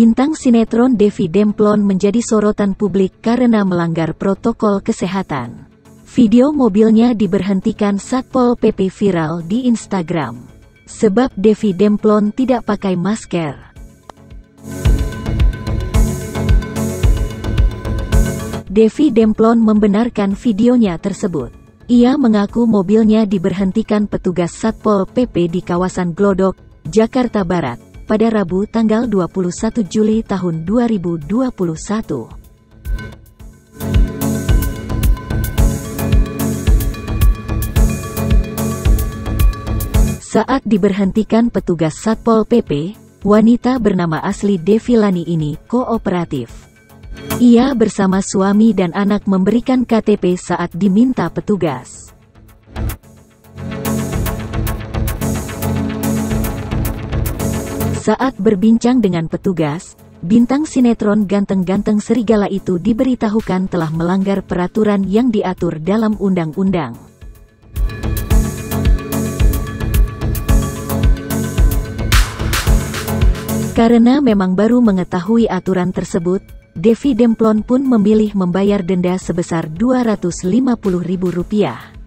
Bintang sinetron Devi Demplon menjadi sorotan publik karena melanggar protokol kesehatan. Video mobilnya diberhentikan Satpol PP viral di Instagram. Sebab Devi Demplon tidak pakai masker. Devi Demplon membenarkan videonya tersebut. Ia mengaku mobilnya diberhentikan petugas Satpol PP di kawasan Glodok, Jakarta Barat, pada Rabu tanggal 21 Juli tahun 2021. Saat diberhentikan petugas Satpol PP, wanita bernama asli Devilani ini kooperatif. Ia bersama suami dan anak memberikan KTP saat diminta petugas. Saat berbincang dengan petugas, bintang sinetron ganteng-ganteng serigala itu diberitahukan telah melanggar peraturan yang diatur dalam undang-undang. Karena memang baru mengetahui aturan tersebut, Devi Demplon pun memilih membayar denda sebesar Rp250.000.